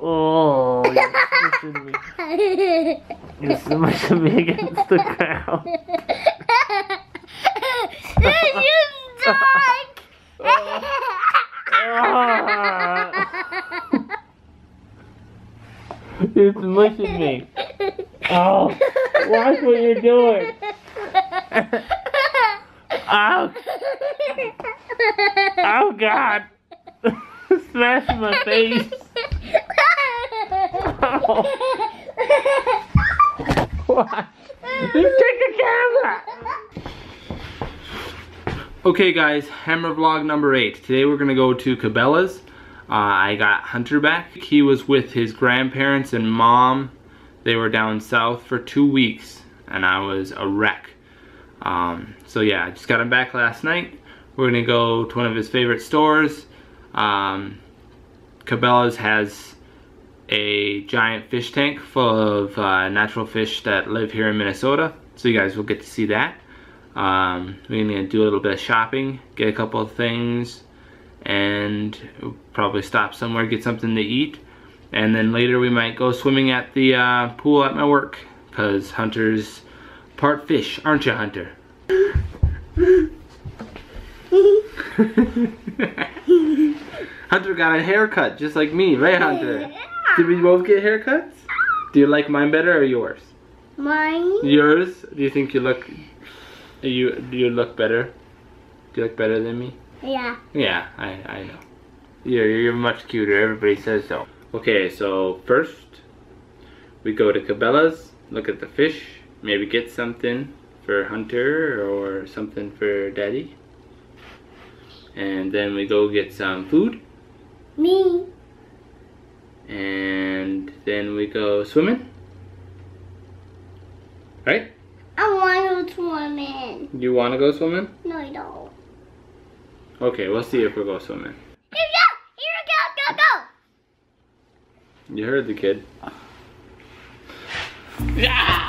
Oh, you're smushing me. You're me against the ground. you dog! You're smushing me. Oh, watch what you're doing. Ow. Oh, God. Smash my face. What? You take the camera. Okay guys, Hammer Vlog number 8. Today we're going to go to Cabela's. Uh, I got Hunter back. He was with his grandparents and mom. They were down south for two weeks and I was a wreck. Um, so yeah, I just got him back last night. We're to go to one of his favorite stores. Um, Cabela's has a giant fish tank full of uh, natural fish that live here in Minnesota. So you guys will get to see that. Um, we're gonna do a little bit of shopping, get a couple of things, and probably stop somewhere, get something to eat. And then later we might go swimming at the uh, pool at my work, because Hunter's part fish, aren't you, Hunter? Hunter got a haircut just like me, right, Hunter? Did we both get haircuts? Do you like mine better or yours? Mine? Yours? Do you think you look you do you look better? Do you look better than me? Yeah. Yeah, I I know. You're you're much cuter. Everybody says so. Okay, so first we go to Cabela's, look at the fish, maybe get something for Hunter or something for Daddy. And then we go get some food Me. and then we go swimming. Right? I want to go swimming. You want to go swimming? No, I don't. Okay, we'll see if we go swimming. Here we go! Here we go! Go, go! You heard the kid. Yeah!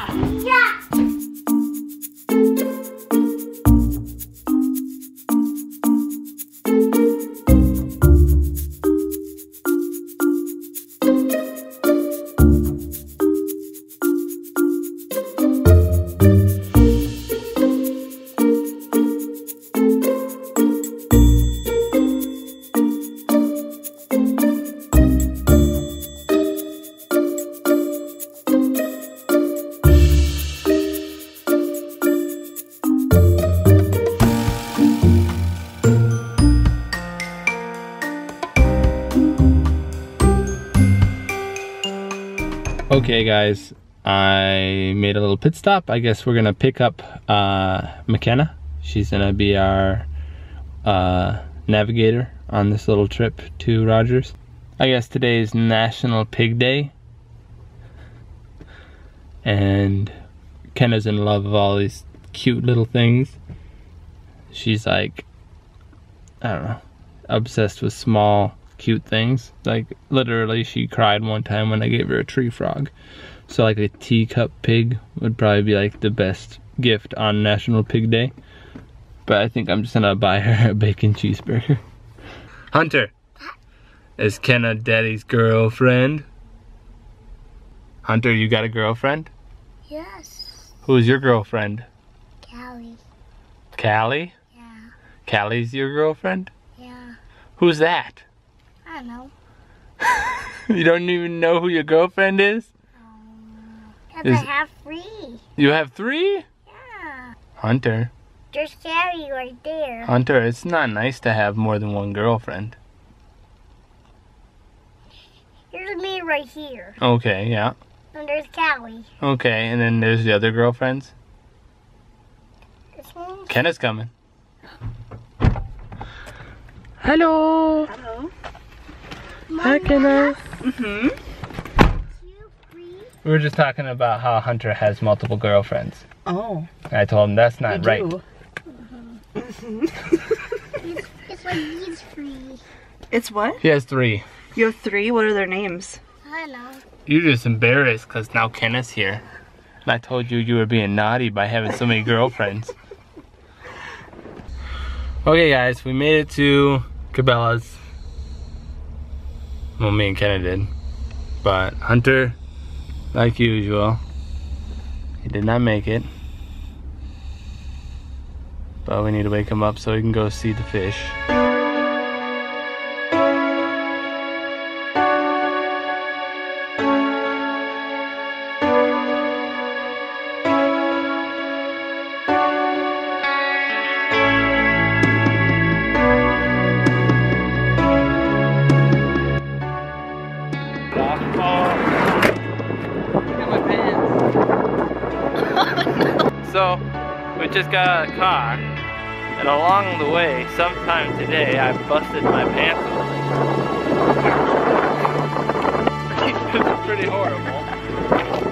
Okay, guys, I made a little pit stop. I guess we're gonna pick up uh, McKenna. She's gonna be our uh, navigator on this little trip to Rogers. I guess today is National Pig Day, and Kenna's in love with all these cute little things. She's like, I don't know, obsessed with small, cute things. Like literally, she cried one time when I gave her a tree frog. So like a teacup pig would probably be like the best gift on National Pig Day. But I think I'm just gonna buy her a bacon cheeseburger. Hunter, is Kenna Daddy's girlfriend? Hunter, you got a girlfriend? Yes. Who's your girlfriend? Callie. Callie? Yeah. Callie's your girlfriend? Yeah. Who's that? I don't know. You don't even know who your girlfriend is? Um, because Is- I have three. You have three? Yeah. Hunter. There's Callie right there. Hunter, it's not nice to have more than one girlfriend. Here's me right here. Okay, yeah. And there's Callie. Okay, and then there's the other girlfriends. This one. Kenna's coming. Hello. Hello. Hi, Kenna. Mm-hmm. We were just talking about how Hunter has multiple girlfriends. Oh, I told him that's not you right. do. It's, it's like these three. It's what? He has three. You have three? What are their names? I know. You're just embarrassed because now Kenna's here. And I told you you were being naughty by having so many girlfriends. Okay guys, we made it to Cabela's. Well, me and Kenna did. But Hunter, like usual, he did not make it. But we need to wake him up so he can go see the fish. Just got a car, and along the way, sometime today, I busted my pants open. it's pretty horrible.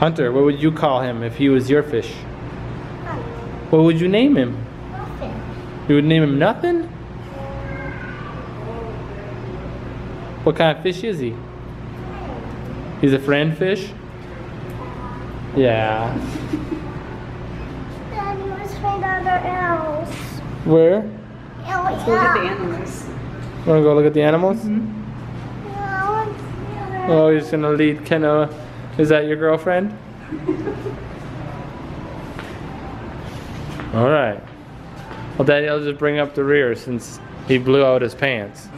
Hunter, what would you call him if he was your fish? What would you name him? Nothing. You would name him nothing? What kind of fish is he? He's a friend fish? Yeah. Daddy was find other else. Where? Oh, Look at the yeah. animals. Wanna go look at the animals? Mm-hmm. No, it's the other- Oh, you're just gonna lead Kenna. Is that your girlfriend? All right. Well, Daddy, I'll just bring up the rear since he blew out his pants.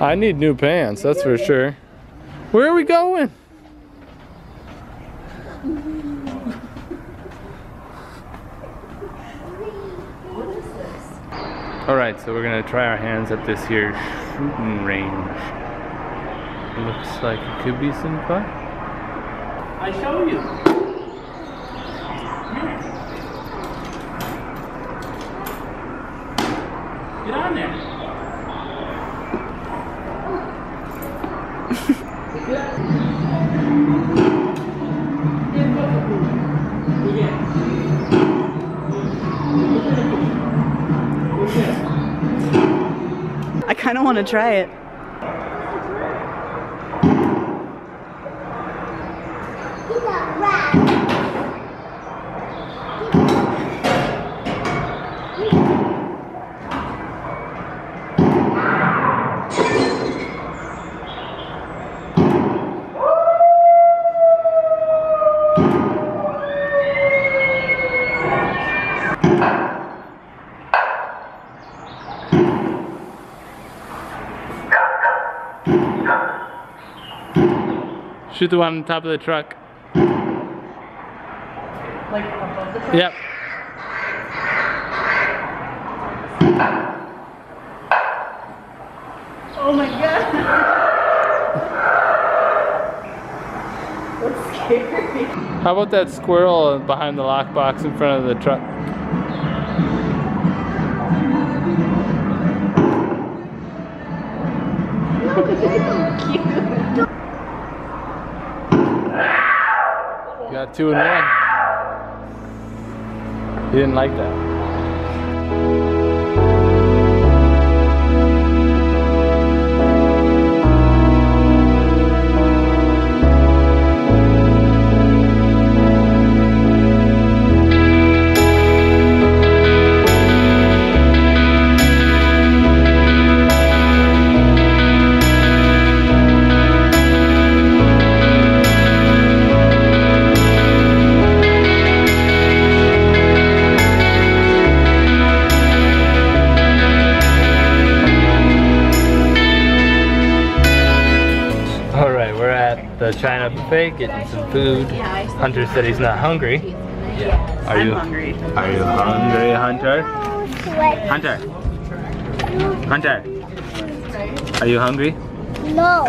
I need new pants, that's for sure. Where are we going? Alright, so we're gonna try our hands at this here shooting range. Looks like it could be some fun. I show you. Get on there. Kind of want to try it. Shoot the one on top of the truck. Like above the Yep. Oh my god. That's scary. How about that squirrel behind the lockbox in front of the truck? Two and one. He didn't like that. The China buffet getting some food. Hunter said he's not hungry. Are I'm you hungry. Are you hungry, Hunter? Hunter. Hunter. Are you hungry? No.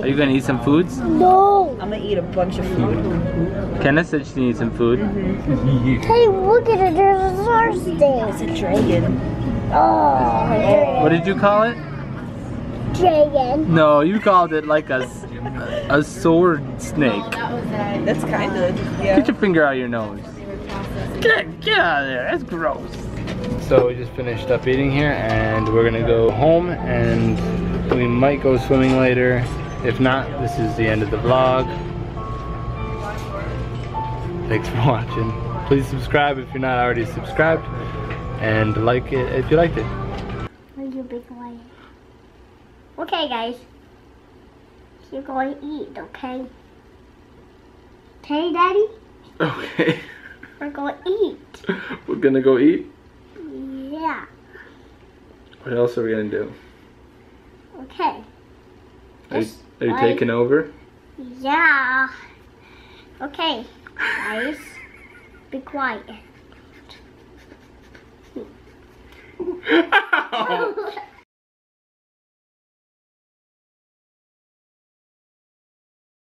Are you gonna eat some foods? No. I'm gonna eat a bunch of food. Kenna said she needs some food. Mm-hmm. Hey, look at it. There's a star It's a dragon. Oh, What did you call it? dragon. No, you called it like a, s- a sword snake. That's kind of, yeah. Get your finger out of your nose. Get, get out of there, that's gross. So we just finished up eating here and we're gonna go home and we might go swimming later. If not, this is the end of the vlog. Thanks for watching. Please subscribe if you're not already subscribed and like it if you liked it. Will you be quiet? Okay, guys. You're going to eat, okay? Okay, Daddy? Okay, We're going to eat. we're gonna go eat. Yeah. What else are we gonna do? Okay. Are you, are you taking over? Yeah. Okay, guys. Be quiet.